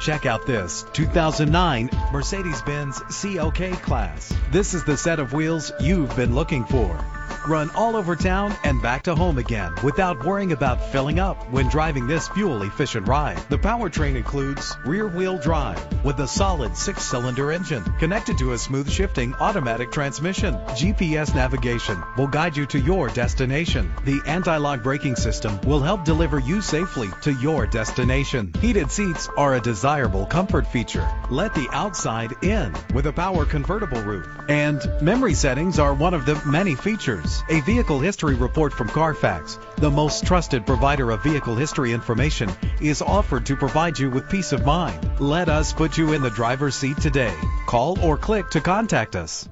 Check out this 2009 Mercedes-Benz CLK Class. This is the set of wheels you've been looking for. Run all over town and back to home again without worrying about filling up when driving this fuel-efficient ride. The powertrain includes rear-wheel drive with a solid six-cylinder engine connected to a smooth shifting automatic transmission. GPS navigation will guide you to your destination. The anti-lock braking system will help deliver you safely to your destination. Heated seats are a desirable comfort feature. Let the outside in with a power convertible roof. And memory settings are one of the many features. A vehicle history report from Carfax, the most trusted provider of vehicle history information, is offered to provide you with peace of mind. Let us put you in the driver's seat today. Call or click to contact us.